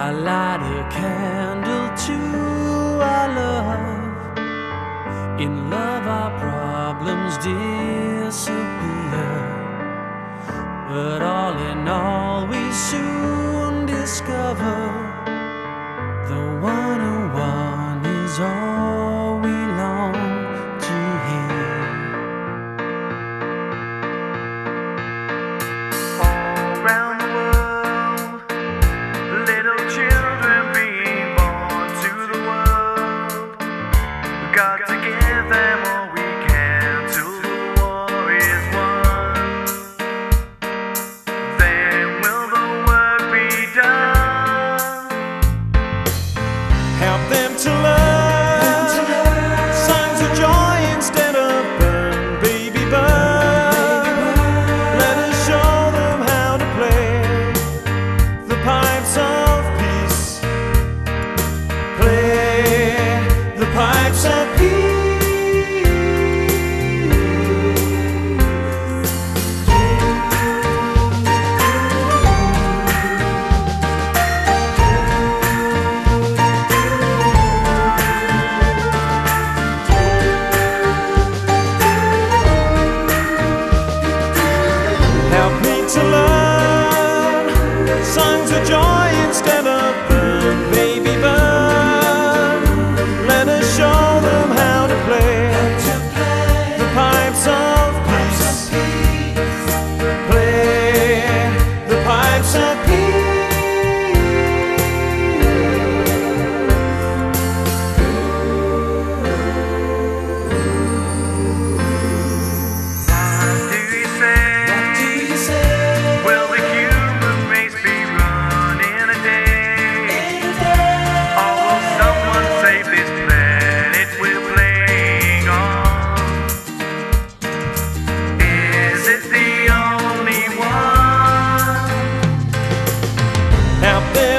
I light a candle to our love. In love, our problems disappear. But all in all, we soon discover the one who one is all. to learn songs of joy.